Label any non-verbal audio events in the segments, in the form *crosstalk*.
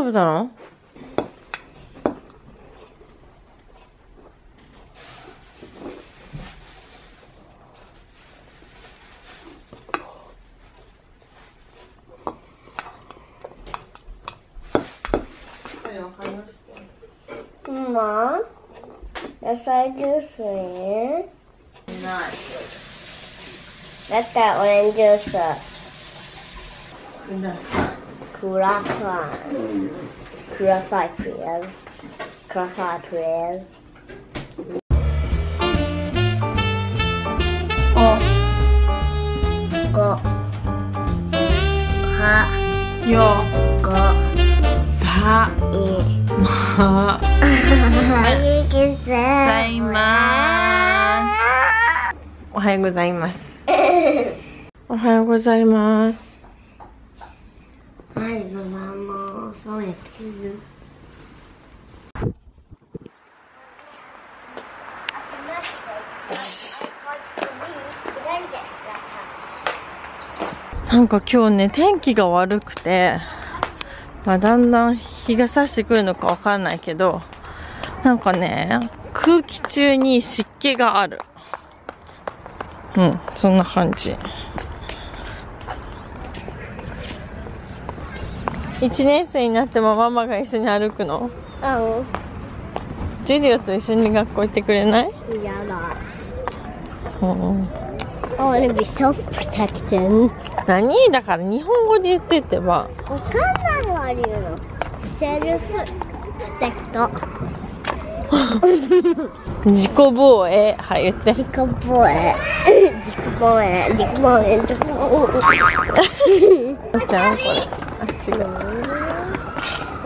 もう食べたのマ野菜ジュースねないだったらオレンジジュースくださいくださいください please ください please おごはよごさいまはいございますおはようございますおはようございますありがとうございます。そうやってる？なんか今日ね天気が悪くてまあだんだん日が差してくるのかわかんないけどなんかね空気中に湿気がある。うんそんな感じ。1年生になってもママが一緒に歩くの？ジュリオと一緒に学校行ってくれない、うんやだ。うん、I be self-protecting 何？だから日本語で言ってってば。わかんないのあセルフプテクト。*laughs* 自己防衛はい言って自己防衛。自己防衛。自己防衛。自己防衛。*laughs* ちゃんこれ。あ違う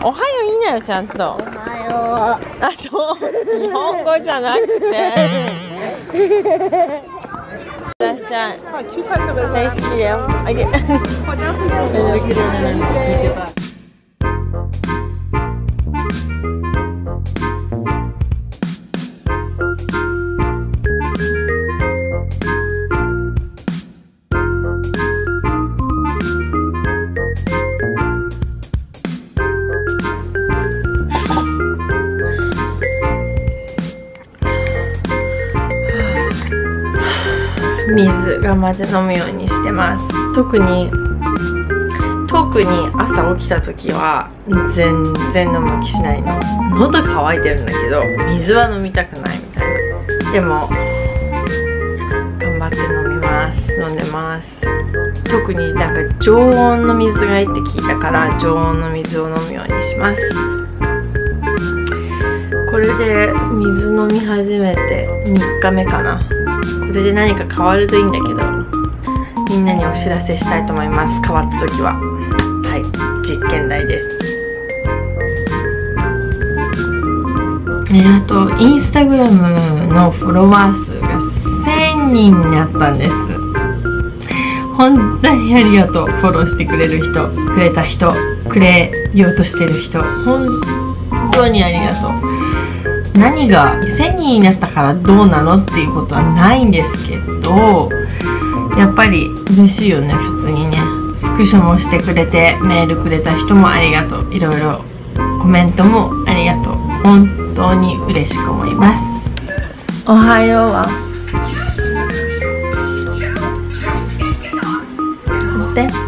おはよういいなよちゃんと。おはあそう。日本語じゃなくて。いらっしゃい。大好きだよ。あげ *laughs* 水頑張って飲むようにしてます。特に特に朝起きた時は全然飲む気しないの。喉乾いてるんだけど水は飲みたくないみたいな。でも頑張って飲みます。飲んでます。特になんか常温の水がいいって聞いたから常温の水を飲むようにします。これで水飲み始めて3日目かな。れで何か変わるといいんだけどみんなにお知らせしたいと思います。変わった時は。はい。実験台です。ねあとインスタグラムのフォロワー数が1000人になったんです。本当にありがとう。フォローしてくれる人くれた人くれようとしてる人。本当にありがとう。何が1000人になったからどうなのっていうことはないんですけどやっぱり嬉しいよね普通にね。スクショもしてくれてメールくれた人もありがとう。いろいろコメントもありがとう。本当に嬉しく思います。おはようは。って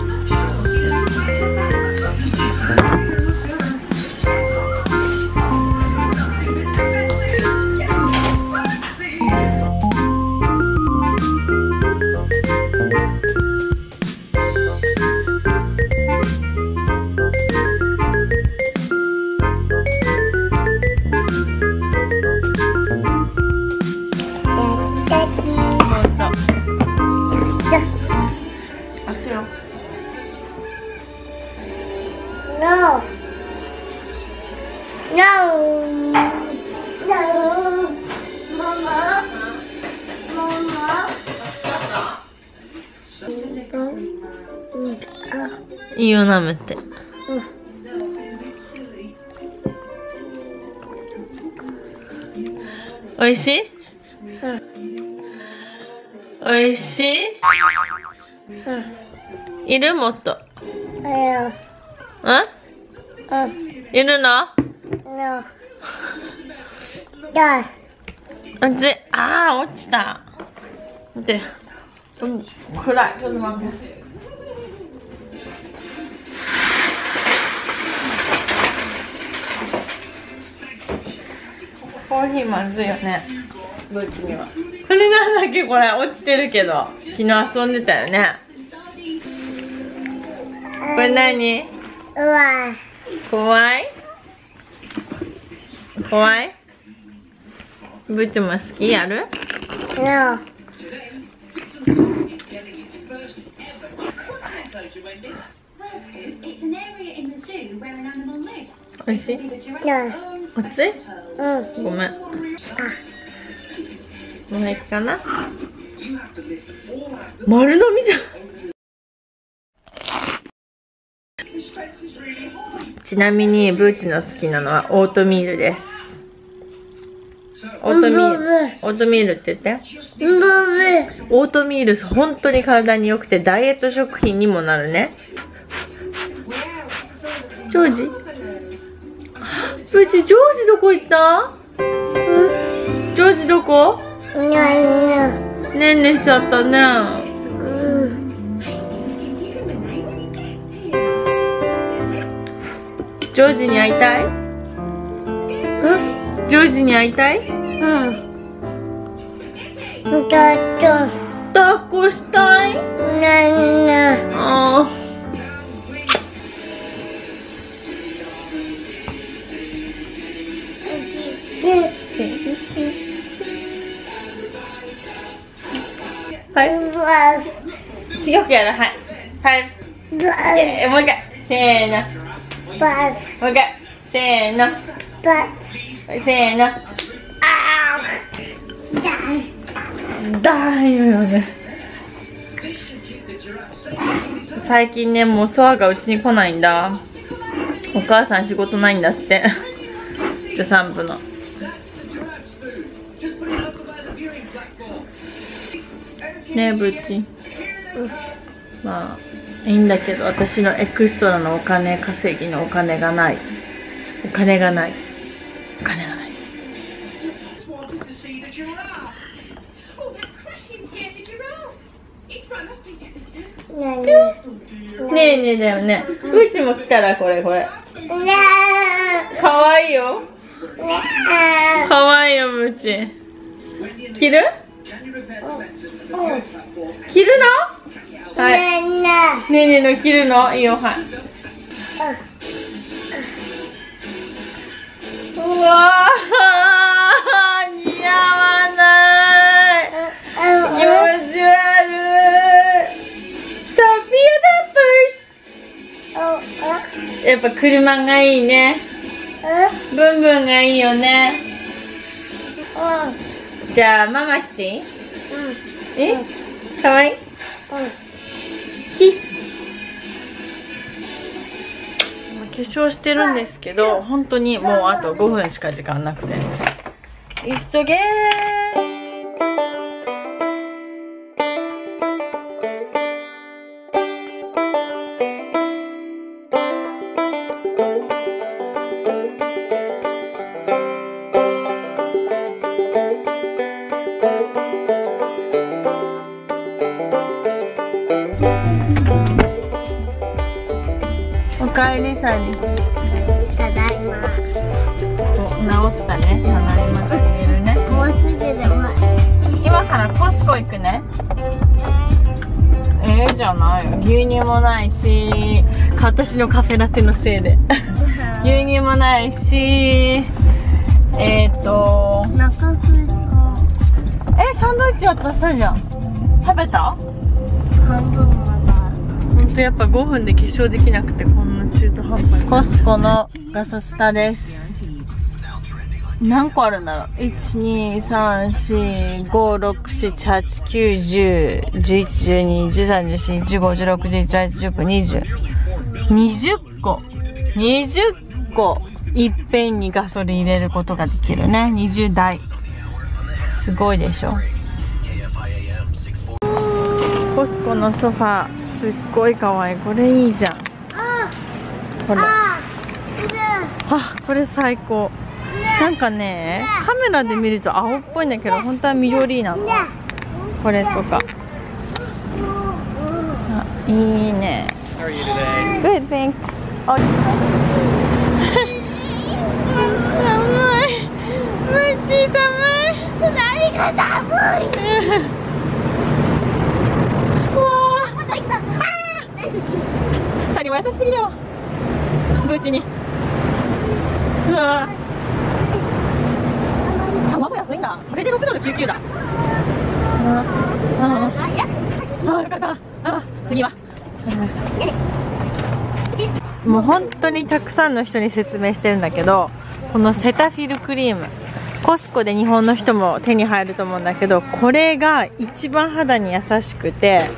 いいよなむって。おいしい？うんおいしい？うんいる？もっと。あやあいるの？のだあっちあー落ちた。待って。うん暗い。ちょっと待ってコーヒーまずいよね。ブーツにはこれなんだっけこれ。落ちてるけど。昨日遊んでたよね。これ何？うわ怖い？怖い？ブーツも好きやる？の Well, おいしい？No. owns 熱い？うん。ごめん。もういいかな？丸飲みじゃん。ちなみにブーチの好きなのはオートミールです。オートミール。オートミー。ルって言ってオートミール本当に体に良くて。ダイエット食品にもなるねジョー。ジブーチジョージどこ行った？ジョージどこ？ねんねしちゃったね。ジョージに会いたい？ジョージに会いたい？うん。だと抱っこしたいななあはい。わ強くやる。はい。はい。わえもう一回。せーの。もう一回。せーの。せーの。あだだいよね。最近ねもうソアがうちに来ないんだ。お母さん仕事ないんだって。助産婦の。ねえブッチ。まあいいんだけど私のエクストラのお金稼ぎのお金がない。お金がない。お金がない. Oh, ねえねえだよね。うちも来たらこれこれ。なかわいいよ。なかわいいよブーチ。着る？着るの？はい。ねえねえの着るの？いいよはいうわー似合わない。気持ち悪い So beautiful やっぱ車がいいね。ブンブンがいいよね。じゃあママ来ていい？え？かわいい。キス。化粧してるんですけど本当にもうあと5分しか時間なくて。急げお私のカフェラテのせいで。*laughs* 牛乳もないしえっ、ー、とお腹すいたえサンドイッチ渡したじゃん。食べた？半分まだほんとやっぱ5分で化粧できなくてこんな中途半端に。コスコのガソスタです。何個あるんだろう？20個。20個。いっぺんにガソリン入れることができるね。20台。すごいでしょ。コスコのソファーすっごいかわい。いこれいいじゃん。ほら。あこれ最高。なんかねカメラで見ると青っぽいんだけど本当は緑なのこれとか。あいいね。Are you today? Good thanks あ寒いむっちー寒い何が寒いうわまた来たあーシャリも優しすぎだよブーチにうわ卵安いんだこれで6ドル99だああよかったあ次はもう本当にたくさんの人に説明してるんだけどこのセタフィルクリーム。コスコで日本の人も手に入ると思うんだけどこれが一番肌に優しくて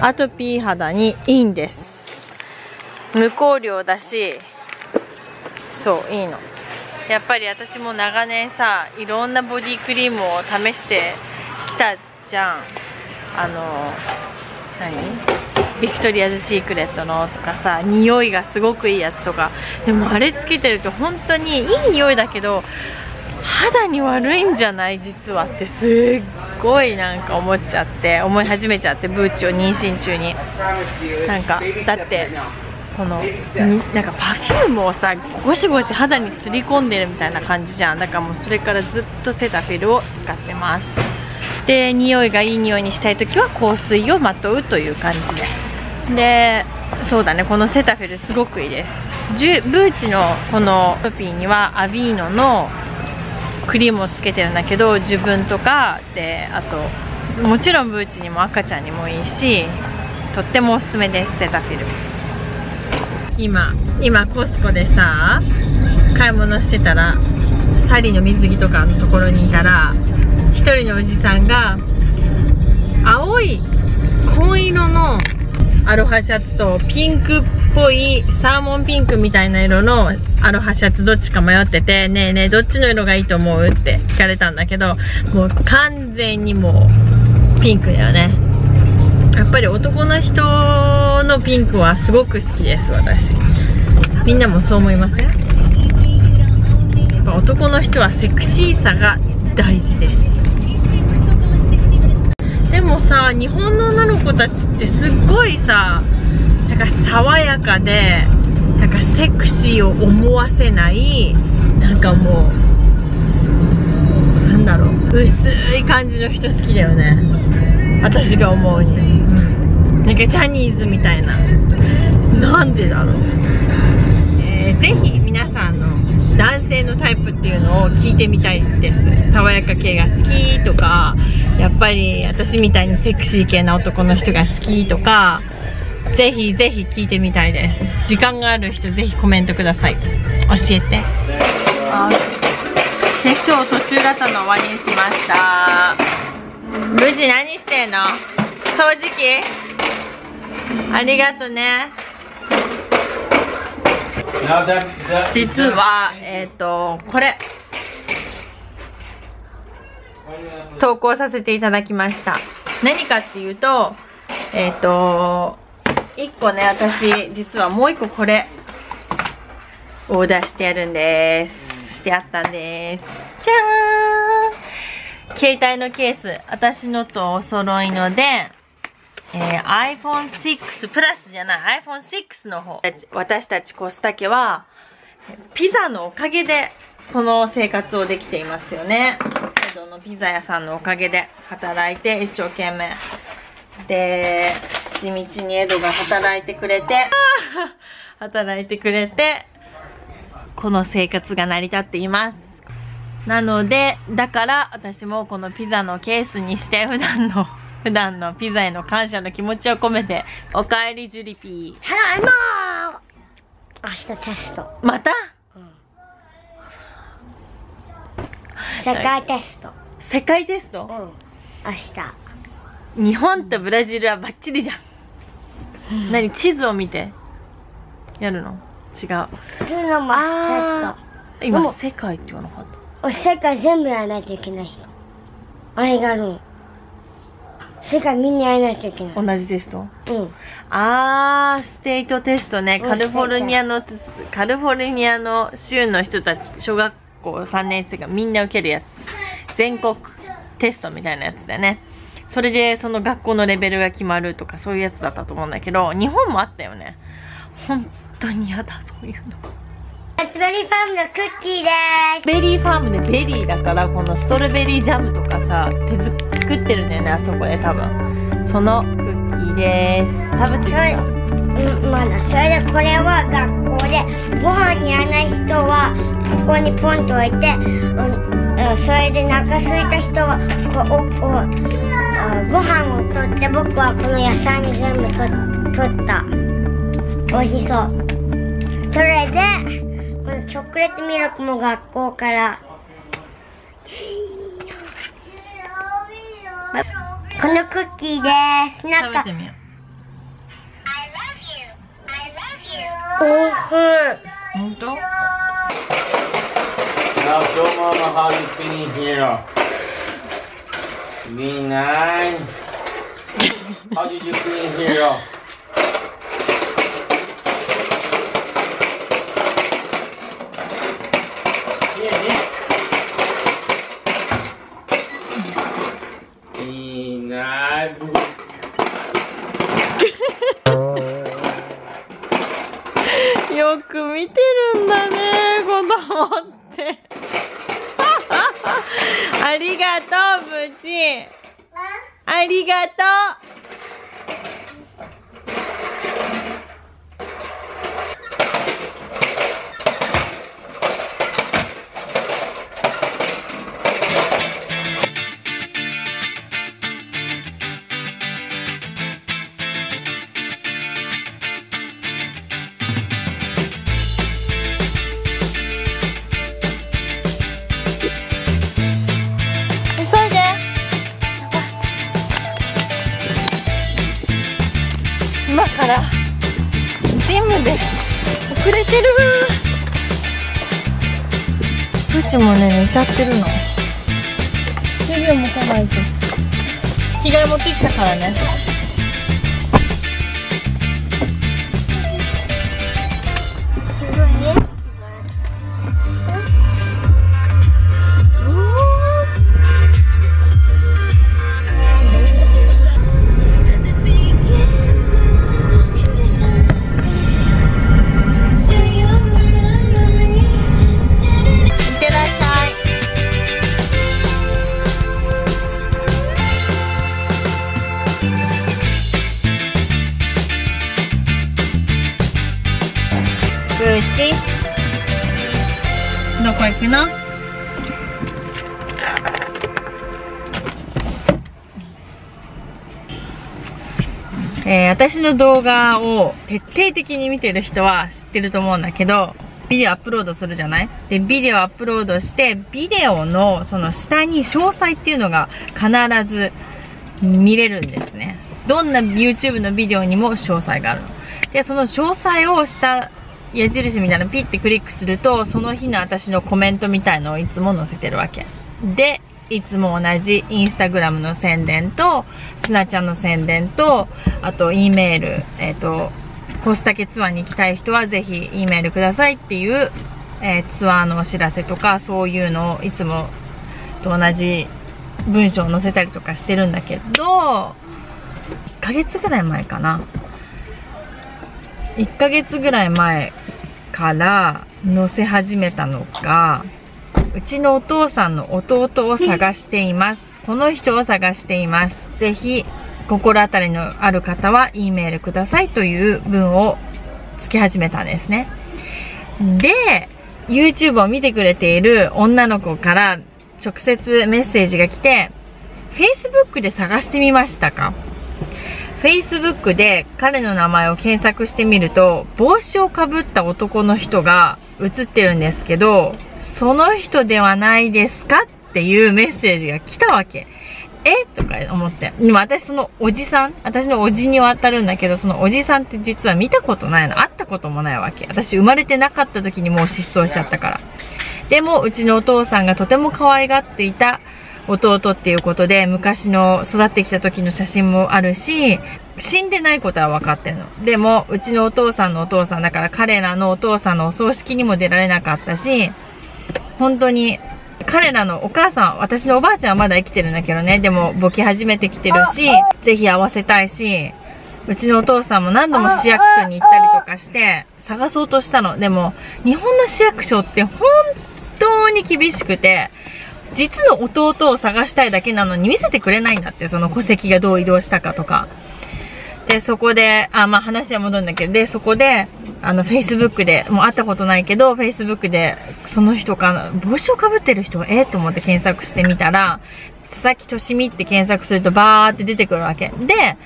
アトピー肌にいいんです。無香料だしそういいの。やっぱり私も長年さいろんなボディクリームを試してきたじゃん。あの何？ Victoria's Secret のとかさ匂いがすごくいいやつとか。でもあれつけてると本当にいい匂いだけど肌に悪いんじゃない？実はってすっごいなんか思っちゃって思い始めちゃってブーチを妊娠中に。なんかだってこのになんか perfume をさゴシゴシ肌にすり込んでるみたいな感じじゃん。だからもうそれからずっと Cetaphil を使ってます。で匂いがいい匂いにしたい時は香水をまとうという感じで。でそうだねこのセタフィルすごくいいです。ジュブーチのこのトピーにはアビーノのクリームをつけてるんだけど自分とかであともちろんブーチにも赤ちゃんにもいいしとってもおすすめですセタフィル。今今コスコでさ買い物してたらサリーの水着とかのところにいたら一人のおじさんが青い紺色のアロハシャツとピンクっぽいサーモンピンクみたいな色のアロハシャツどっちか迷っててねえねえどっちの色がいいと思うって聞かれたんだけどもう完全にもうピンクだよね。やっぱり男の人のピンクはすごく好きです私。みんなもそう思いません？やっぱ男の人はセクシーさが大事です。もさ日本の女の子たちってすっごいさなんか爽やかでなんかセクシーを思わせないなんかもうなんだろう薄い感じの人好きだよね。私が思うに、なんかジャニーズみたいな。なんでだろう、えー、ぜひ皆さんの男性のタイプっていうのを聞いてみたいです。爽やか系が好きとかやっぱり私みたいにセクシー系な男の人が好きとかぜひぜひ聞いてみたいです。時間がある人ぜひコメントください。教えて。あ決勝途中だったの終わりにしました。無事何してんの？掃除機？ありがとね。実はえっ、とこれ投稿させていただきました。何かっていうとえっ、と1個ね私実はもう1個これオーダーしてやるんです。してあったんです。じゃーん。携帯のケース私のとお揃いのでえー iPhone6 プラスじゃない iPhone6 の方。私たちコスタ家はピザのおかげでこの生活をできていますよね。江戸のピザ屋さんのおかげで働いて一生懸命。で地道に江戸が働いてくれて。*laughs* 働いてくれてこの生活が成り立っています。なのでだから私もこのピザのケースにして普段の *laughs* 普段のピザへの感謝の気持ちを込めておかえりジュリピー。はいもう。明日テスト。また？世界テスト。世界テスト？うん。明日。日本とブラジルはバッチリじゃん、何地図を見て。やるの？違う。普通のマステ今でも世界って言わなかった。スト世界全部やらないといけない人。あれがあるの。それからみんなやらなきゃいけない。同じテスト？うん。あー、ステートテストね。うんカリフォルニアの、カリフォルニアの州の人たち、小学校3年生がみんな受けるやつ。全国テストみたいなやつだよね。それでその学校のレベルが決まるとかそういうやつだったと思うんだけど、日本もあったよね。本当に嫌だ、そういうの。ベリーファームのクッキーでーす。ベリーファームでベリーだから、このストロベリージャムとかさ、手ず作ってるんだよね、あそこで多分。そのクッキーです。食べてみたうん、まだ。それでこれは学校で、ご飯いらない人は、ここにポンと置いて、うん、うんそれでお腹空いた人は、こう、お、お、ご飯を取って、僕はこの野菜に全部と取った。美味しそう。それで、このチョコレートミルクも学校から、このクッキーです。なんか食べて、みよおいしい。う。ほんと Now show mama how you finish here. Be nine. How did you finish here? Here, く見てるんだね、子供って。*laughs* ありがとう、ブチ。ありがとう。えー私の動画を徹底的に見てる人は知ってると思うんだけど、ビデオアップロードするじゃない？で、ビデオアップロードして、ビデオのその下に詳細っていうのが必ず見れるんですね。どんな YouTube のビデオにも詳細があるの。で、その詳細を下、矢印みたいなのピッてクリックすると、その日の私のコメントみたいのをいつも載せてるわけ。で、いつも同じインスタグラムの宣伝と、すなちゃんの宣伝と、あと E メール、えっ、と、コスタケツアーに行きたい人はぜひ E メールくださいっていう、えーツアーのお知らせとか、そういうのをいつもと同じ文章を載せたりとかしてるんだけど、1ヶ月ぐらい前かな。1ヶ月ぐらい前から載せ始めたのが、うちのお父さんの弟を探しています。この人を探しています。ぜひ、心当たりのある方は E メールくださいという文をつけ始めたんですね。で、YouTube を見てくれている女の子から直接メッセージが来て、Facebook で探してみましたか？Facebook で彼の名前を検索してみると、帽子をかぶった男の人が映ってるんですけど、その人ではないですかっていうメッセージが来たわけ。え？とか思って。でも私そのおじさん、私のおじに当たるんだけど、そのおじさんって実は見たことないの。会ったこともないわけ。私生まれてなかった時にもう失踪しちゃったから。でも、うちのお父さんがとても可愛がっていた弟っていうことで、昔の育ってきた時の写真もあるし、死んでないことは分かってるの。でも、うちのお父さんのお父さんだから彼らのお父さんのお葬式にも出られなかったし、本当に、彼らのお母さん、私のおばあちゃんはまだ生きてるんだけどね、でも簿記始めてきてるし、ぜひ会わせたいし、うちのお父さんも何度も市役所に行ったりとかして、探そうとしたの。でも、日本の市役所って本当に厳しくて、実の弟を探したいだけなのに見せてくれないんだって、その戸籍がどう移動したかとか。で、そこで、あ、まあ話は戻るんだけど、で、そこで、あの、Facebook で、もう会ったことないけど、Facebook で、その人かな、帽子をかぶってる人は、えと思って検索してみたら、佐々木としみって検索するとバーって出てくるわけ。で、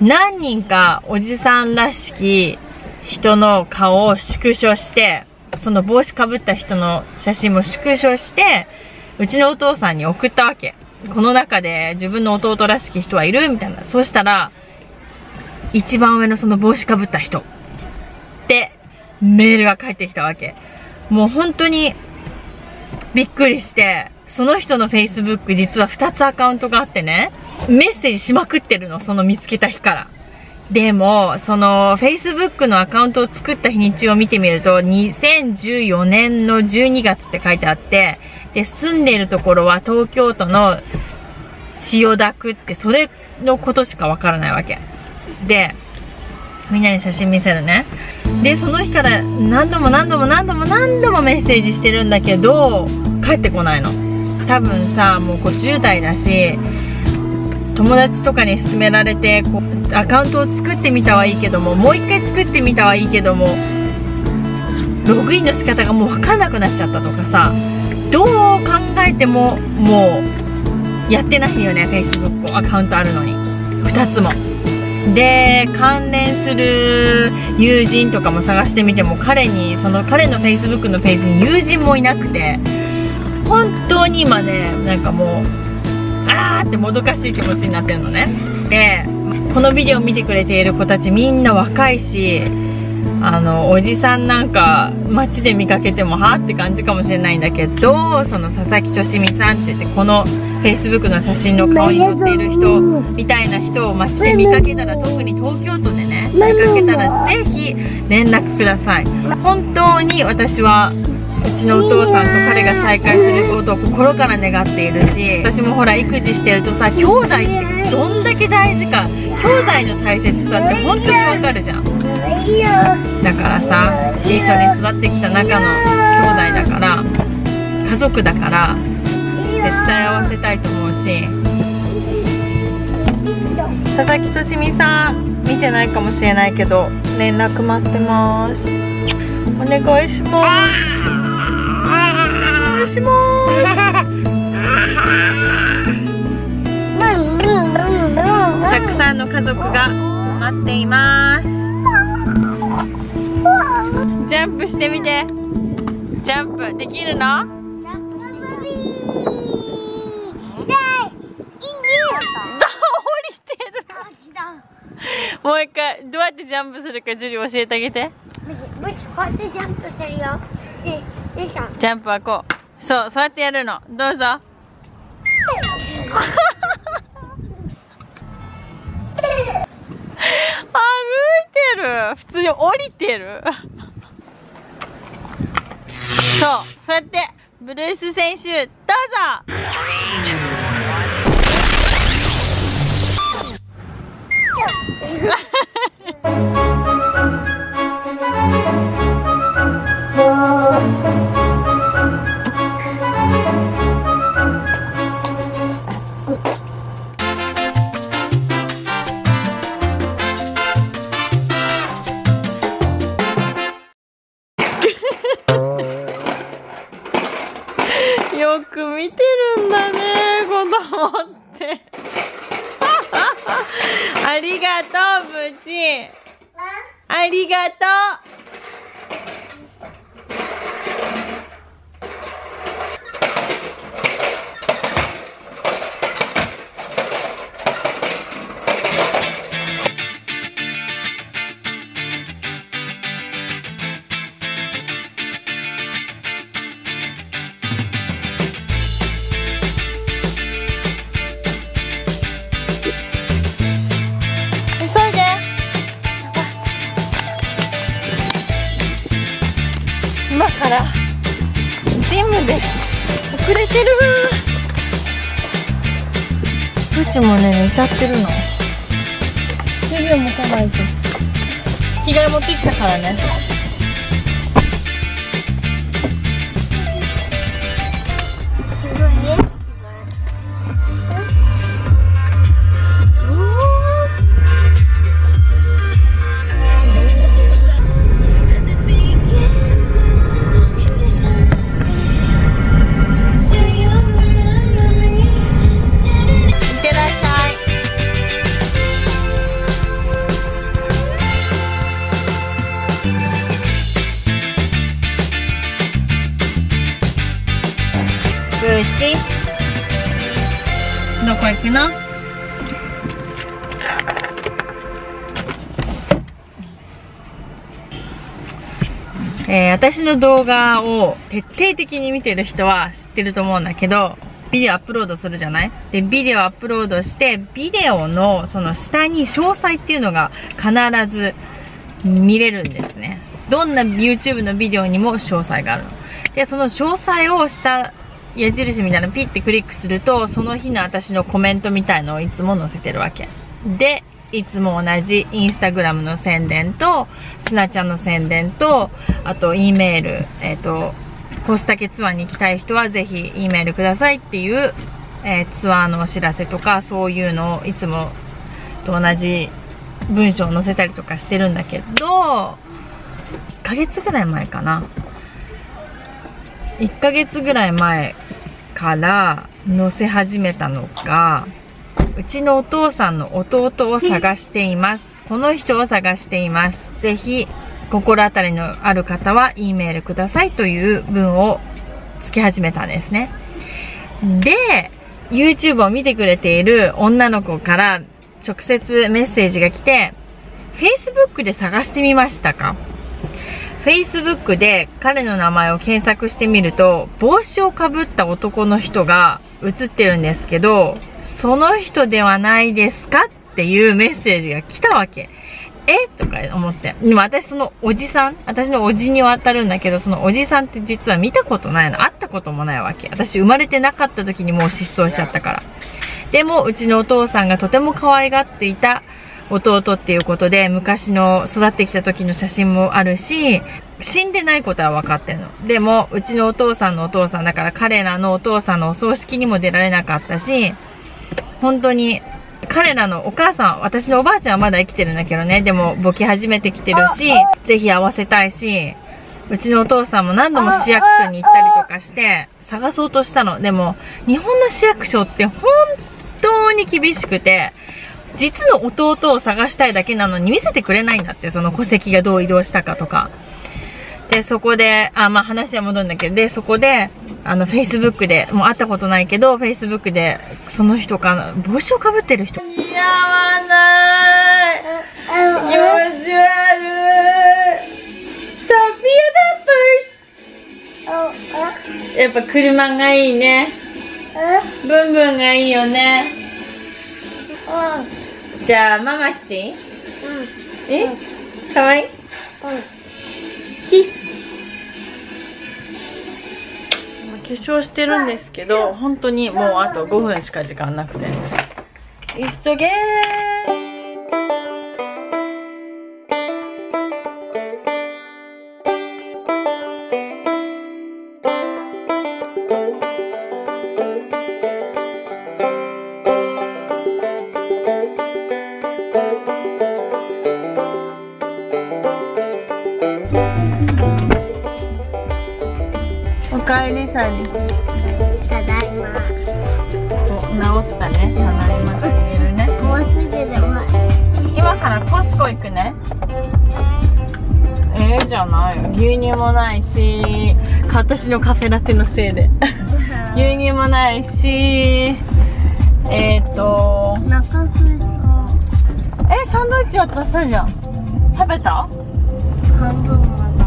何人かおじさんらしき人の顔を縮小して、その帽子かぶった人の写真も縮小して、うちのお父さんに送ったわけ。この中で自分の弟らしき人はいるみたいな。そうしたら、一番上のその帽子かぶった人ってメールが返ってきたわけ。もう本当にびっくりして、その人の Facebook 実は2つアカウントがあってね、メッセージしまくってるの、その見つけた日から。でも、その Facebook のアカウントを作った日にちを見てみると、2014年の12月って書いてあって、で、住んでいるところは東京都の千代田区って、それのことしかわからないわけ。で、みんなに写真見せるね。で、その日から何度も何度も何度も何度もメッセージしてるんだけど、帰ってこないの。多分さ、もう50代だし、友達とかに勧められてこうアカウントを作ってみたはいいけどももう一回作ってみたはいいけどもログインの仕方がもう分かんなくなっちゃったとかさどう考えてももうやってないよね Facebook アカウントあるのに2つもで関連する友人とかも探してみても彼にその彼の Facebook のページに友人もいなくて本当に今ねなんかもうあーってもどかしい気持ちになってるのね。でこのビデオ見てくれている子たちみんな若いしあのおじさんなんか街で見かけてもはって感じかもしれないんだけどその佐々木俊美さんって言ってこの Facebook の写真の顔に載っている人みたいな人を街で見かけたら特に東京都でね見かけたらぜひ連絡ください。本当に私はうちのお父さんと彼が再会することを心から願っているし私もほら育児してるとさ兄弟ってどんだけ大事か兄弟の大切さって本当にわかるじゃんだからさ一緒に育ってきた中の兄弟だから家族だから絶対会わせたいと思うし。佐々木俊美さん見てないかもしれないけど連絡待ってます。お願いします。お願いします。*laughs* たくさんの家族が待っていますジャンプしてみて。ジャンプできるの？降りてる。*laughs* もう一回どうやってジャンプするかジュリ教えてあげて。もしこうやってジャンプするよ。ででしょ。ジャンプはこう。そうそうやってやるの。どうぞ。*laughs* 歩いてる。普通に降りてるそう。そうやってブルース選手どうぞ。あ *laughs* てるの。私の動画を徹底的に見てる人は知ってると思うんだけど、ビデオアップロードするじゃない？で、ビデオアップロードして、ビデオのその下に詳細っていうのが必ず見れるんですね。どんな YouTube のビデオにも詳細があるの。で、その詳細を下、矢印みたいなのピッてクリックすると、その日の私のコメントみたいのをいつも載せてるわけ。で、いつも同じインスタグラムの宣伝と、すなちゃんの宣伝と、あと E メール、えっ、と、コスタケツアーに行きたい人はぜひ E メールくださいっていう、えーツアーのお知らせとか、そういうのをいつもと同じ文章を載せたりとかしてるんだけど、1ヶ月ぐらい前かな。1ヶ月ぐらい前から載せ始めたのが、うちのお父さんの弟を探しています。この人を探しています。ぜひ、心当たりのある方は E メールくださいという文をつけ始めたんですね。で、YouTube を見てくれている女の子から直接メッセージが来て、Facebook で探してみましたか？Facebook で彼の名前を検索してみると、帽子をかぶった男の人が映ってるんですけど、その人ではないですかっていうメッセージが来たわけ。え？とか思って。でも私そのおじさん、私のおじには当たるんだけど、そのおじさんって実は見たことないの。会ったこともないわけ。私生まれてなかった時にもう失踪しちゃったから。でも、うちのお父さんがとても可愛がっていた弟っていうことで、昔の育ってきた時の写真もあるし、死んでないことは分かってるの。でも、うちのお父さんのお父さんだから彼らのお父さんのお葬式にも出られなかったし、本当に、彼らのお母さん、私のおばあちゃんはまだ生きてるんだけどね、でも簿記始めてきてるし、ぜひ会わせたいし、うちのお父さんも何度も市役所に行ったりとかして、探そうとしたの。でも、日本の市役所って本当に厳しくて、実の弟を探したいだけなのに見せてくれないんだって、その戸籍がどう移動したかとか。で、そこで、あ、まあ話は戻るんだけど、で、そこで、あの、Facebook で、もう会ったことないけど、Facebook で、その人か、帽子をかぶってる人。似合わない気持ち悪い So be the first! やっぱ車がいいね。ブンブンがいいよね。じゃあ、ママ来ていいえ？かわいい？キス？化粧してるんですけど、本当にもうあと5分しか時間なくて。急げお行くね。ええじゃないよ。牛乳もないし、私のカフェラテのせいで。*laughs* 牛乳もないし、えっ、ー、と、お腹すいた。え、サンドイッチ渡したじゃん。食べた？半分まだ。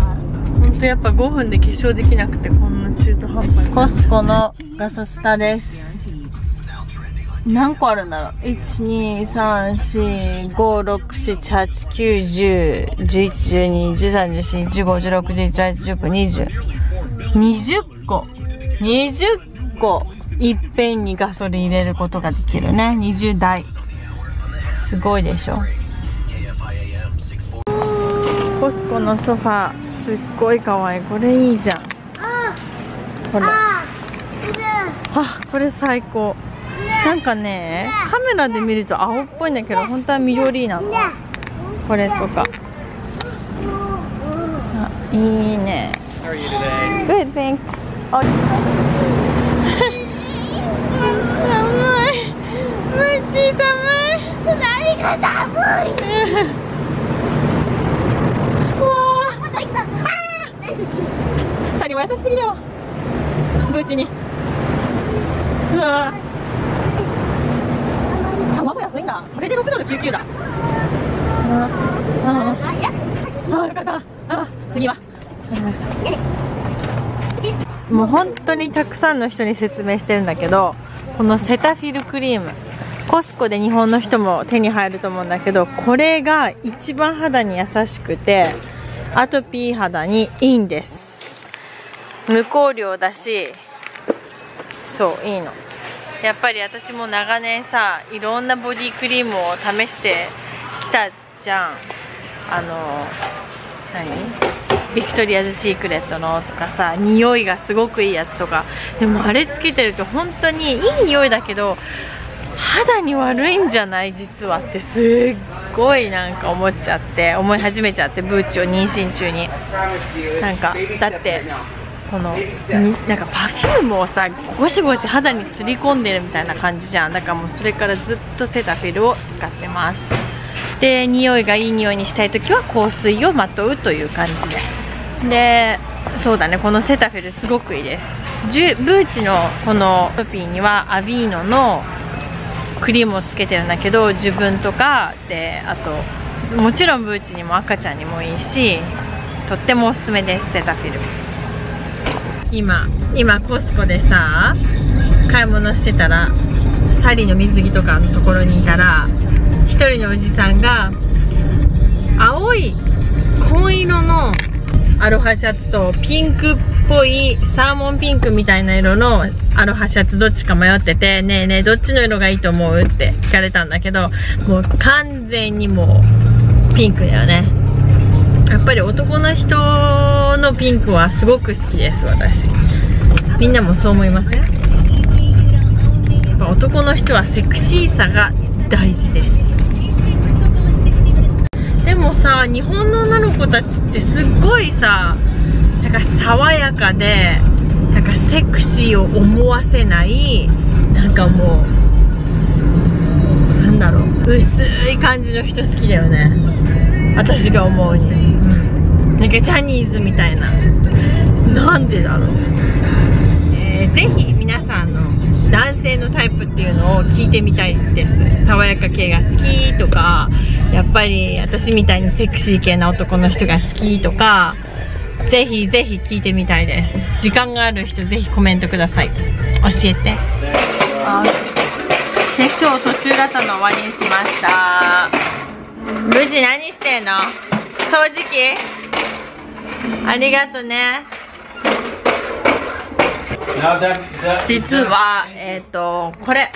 ほんとやっぱ5分で化粧できなくてこんな中途半端コスコのガソスタです。何個あるんだろう ?1,2,3,4,5,6,7,8,9,10,11,12,13,14,15,16,17,18,19,20 個？20個いっぺんにガソリン入れることができるね。20台。すごいでしょ？コスコのソファーすっごいかわい。いこれいいじゃん。これあこれ最高なんかねカメラで見ると青っぽいんだけど本当は緑なのこれとか。あいいね? Good thanks. あ *laughs* 寒い。むっちー寒い。何が寒い？わ優しすぎだよブーチに。うわ卵安いんだ。これで6ドル99だ。ああああよかったあ次は。もう本当にたくさんの人に説明してるんだけどこのセタフィルクリームコスコで日本の人も手に入ると思うんだけどこれが一番肌に優しくてアトピー肌にいいんです。無香料だし。そういいの。やっぱり私も長年さいろんなボディクリームを試してきたじゃん。あの何？ビクトリアズ・シークレットのとかさ匂いがすごくいいやつとか。でもあれつけてると本当にいい匂いだけど肌に悪いんじゃない？実はってすっごいなんか思っちゃって思い始めちゃってブーチを妊娠中に。なんかだってこのなんかパフュームをさゴシゴシ肌にすり込んでるみたいな感じじゃん。だからもうそれからずっとセタフィルを使ってます。で匂いがいい匂いにしたい時は香水をまとうという感じで。でそうだね。このセタフィルすごくいいです。ジュブーチのこのアトピーにはアビーノのクリームをつけてるんだけど自分とかであともちろんブーチにも赤ちゃんにもいいしとってもおすすめですセタフィル。今今コスコでさ買い物してたらサリーの水着とかのところにいたら一人のおじさんが青い紺色のアロハシャツとピンクっぽいサーモンピンクみたいな色のアロハシャツどっちか迷っててねえねえどっちの色がいいと思うって聞かれたんだけどもう完全にもうピンクだよね。やっぱり男の人のピンクはすごく好きです私。みんなもそう思いません？やっぱ男の人はセクシーさが大事です。でもさ日本の女の子たちってすっごいさなんか爽やかでなんかセクシーを思わせないなんかもうなんだろう。薄い感じの人好きだよね。私が思うに、なんかジャニーズみたいな。なんでだろう、えー、ぜひ皆さんの男性のタイプっていうのを聞いてみたいです。爽やか系が好きとかやっぱり私みたいにセクシー系な男の人が好きとかぜひぜひ聞いてみたいです。時間がある人ぜひコメントください。教えて。あ化粧途中だったの終わりにしました。無事何してんの？掃除機？ありがとね。実はえっ、とこれ。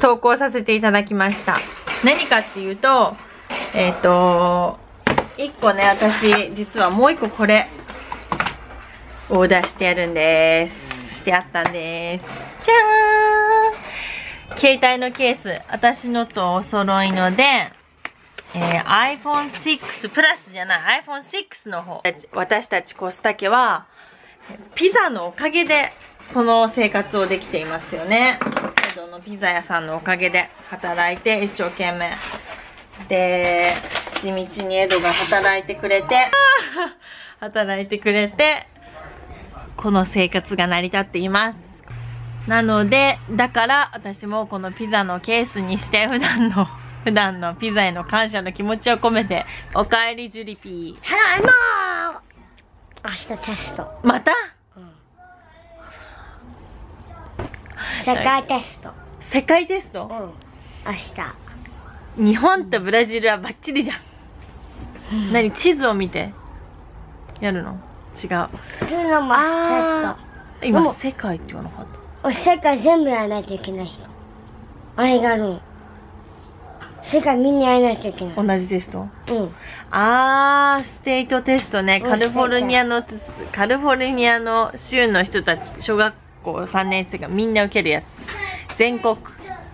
投稿させていただきました。何かっていうとえっ、と1個ね私実はもう1個これ。オーダーしてやるんです。してあったんです。じゃーん携帯のケース私のとお揃いのでえー iPhone6 プラスじゃない iPhone6 の方。私たちコスタ家はピザのおかげでこの生活をできていますよね。江戸のピザ屋さんのおかげで働いて一生懸命。で地道に江戸が働いてくれて *laughs* 働いてくれてこの生活が成り立っています。なのでだから私もこのピザのケースにして普段の普段のピザへの感謝の気持ちを込めておかえりジュリピー。ただいま明日テスト。また？世界テスト。世界テスト？うん。明日。日本とブラジルはバッチリじゃん、何地図を見て？やるの？違う。普通のマステ今でも世界って言わなかった。スト世界全部やらないといけない人。あれがあるの世界みんなやらないといけない。同じテスト？うん。あーステートテストね。うんカリフォルニアのカリフォルニアの州の人たち小学校3年生がみんな受けるやつ。全国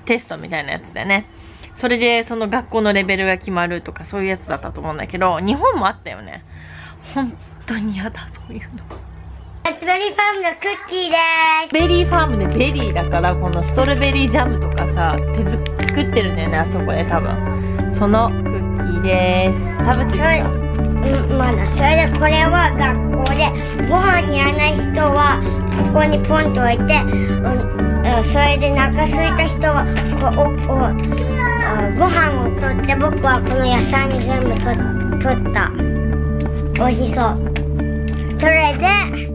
テストみたいなやつだよね。それでその学校のレベルが決まるとかそういうやつだったと思うんだけど日本もあったよね。本当に嫌だそういうのベリーファームのクッキーでーす。ベリーファームでベリーだからこのストロベリージャムとかさ手づ作ってるんだよねあそこで多分。そのクッキーです。食べてみはい。たうん。まだそれでこれは学校でご飯いらない人はここにポンと置いて、うんうん、それでお腹空いた人はこうおおあご飯を取って僕はこの野菜に全部と取った。美味しそう。それで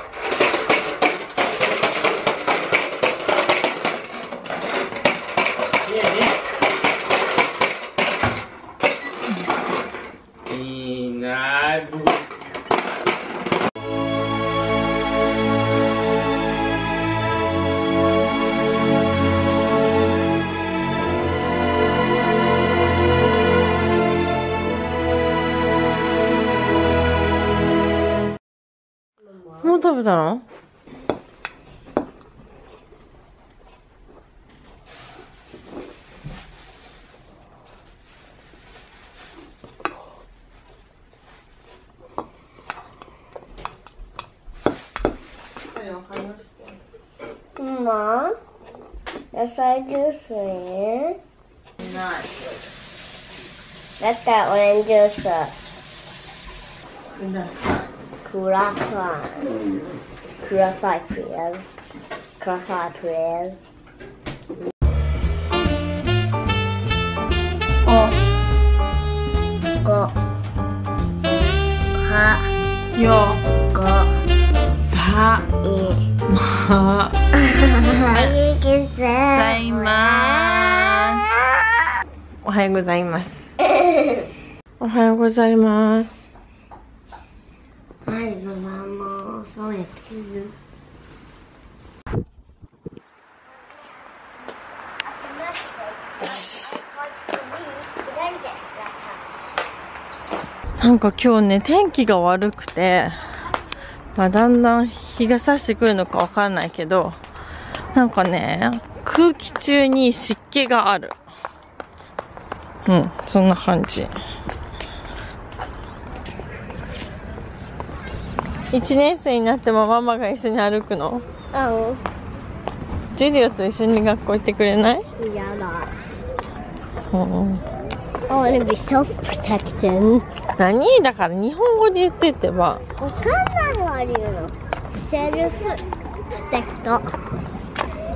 もう食べたのマ野菜ジュースねだったらオレンジジュースくださいください please ください please おごはよごさいまはいございますおはようございますおはようございますありがとうございます。そうやってる。なんか今日ね天気が悪くてまあだんだん日が差してくるのかわかんないけどなんかね空気中に湿気があるうんそんな感じ1年生になってもママが一緒に歩くの？うジュリオと一緒に学校行ってくれない？ん。やだ。うん、I wanna be self-protecting. 何？だから日本語で言ってってばわかんないのあるの。セルフプテクト。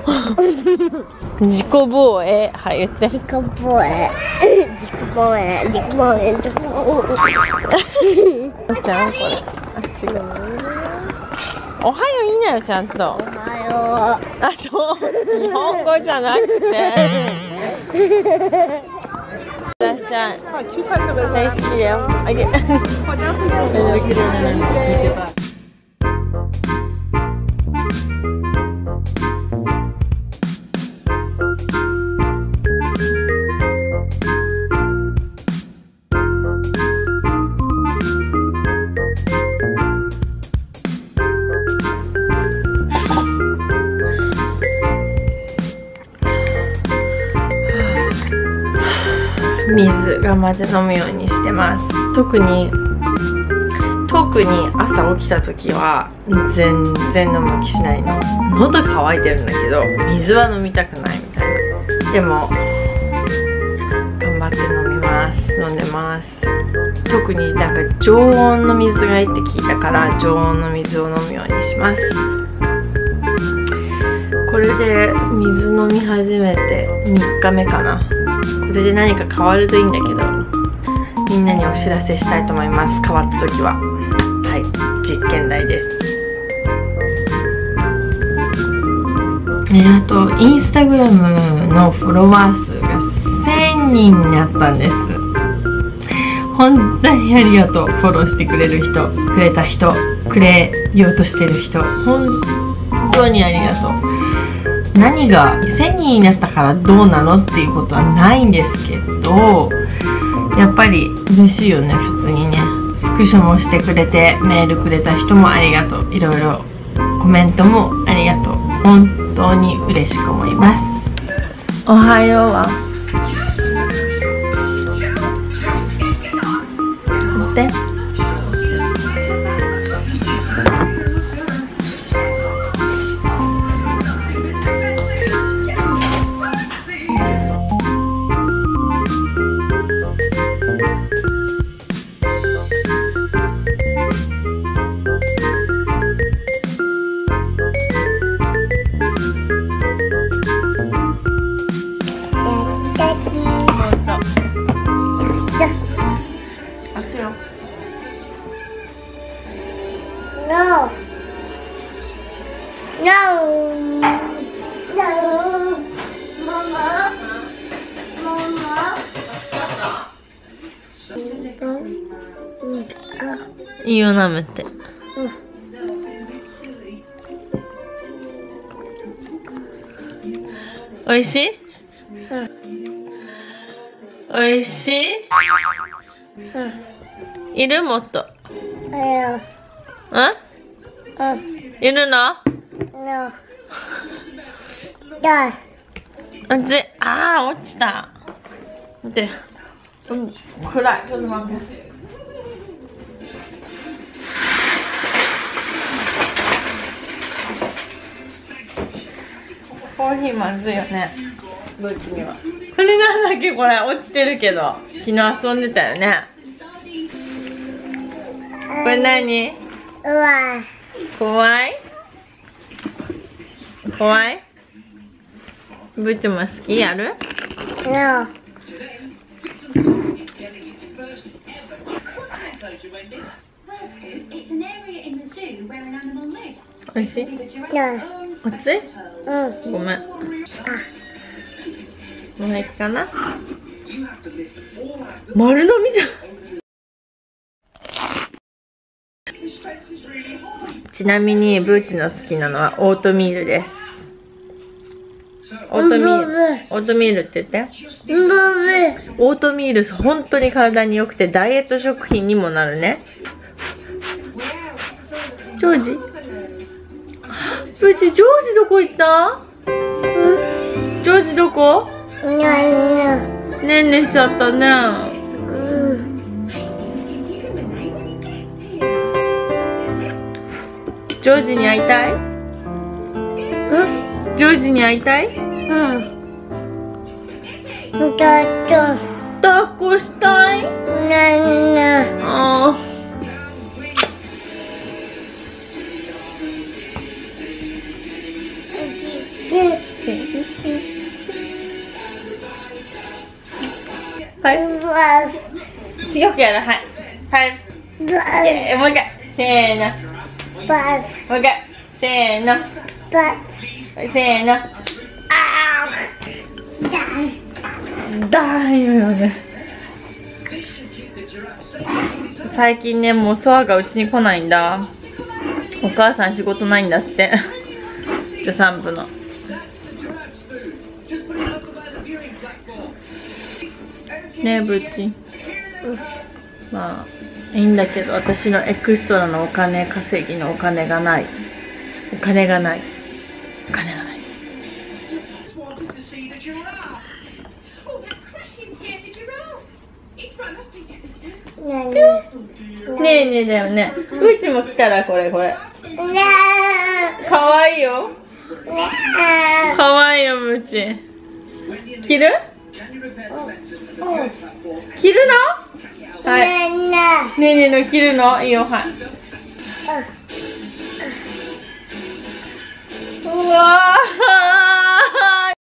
*laughs* 自己防衛はい言って自己防衛。自己防衛。自己防衛。自己防衛。*laughs* ちゃんこれあ違う。おはよう言いなよちゃんと。おはあそう。日本語じゃなくて。いらっしゃい。大好きだよ。あげ水がまで飲むようにしてます。特に特に朝起きた時は全然飲む気しないの。喉乾いてるんだけど水は飲みたくないみたいな。でも頑張って飲みます。飲んでます。特になんか常温の水がいいって聞いたから常温の水を飲むようにします。これで水飲み始めて3日目かな。れで何か変わるといいんだけどみんなにお知らせしたいと思います。変わった時は。はい。実験台です。ねあとインスタグラムのフォロワー数が1000人になったんです。本当にありがとう。フォローしてくれる人くれた人くれようとしてる人。本当にありがとう。何が1000人になったからどうなのっていうことはないんですけどやっぱり嬉しいよね普通にね。スクショもしてくれてメールくれた人もありがとう。いろいろコメントもありがとう。本当に嬉しく思います。おはようは。いいよ舐めて。おいしい？おいしい？うんいる？もっと。うんうんいるの？No. だあっちあー落ちた。待って。うん暗い。ちょっと待ってコーヒーまずいよね。ブーツにはこれなんだっけこれ。落ちてるけど。昨日遊んでたよね。これ何？うわ怖い？怖い？ブーツも好き？やる？No. Well, Scoot, it's an area in the zoo where an animal lives. おいしい？No. owns 熱い？うん。ごめん。もういいかな？丸飲みじゃん。ちなみにブーチの好きなのはオートミールです。オートミール。オートミールって言って。オートミール本当に体に良くてダイエット食品にもなるね。ジョージ？ブーチジョージどこ行った？ジョージどこ？ねんねしちゃったね。うん。ジョージに会いたい？ジョージに会いたい？うん。抱っこしたい？やるはい。はい。もう一回。せーの。もう一回。せーの。せーの。あーだだいよね。最近ねもうソアがうちに来ないんだ。お母さん仕事ないんだって。助産部の.ねえブーチまあいいんだけど私のエクストラのお金稼ぎのお金がない。お金がない。お金がない。ねえねえだよね。うちも来たらこれこれ。かわいいよ。かわいいようち。着る？着るの？はい。ねえねえの切るの？いい、は。うわ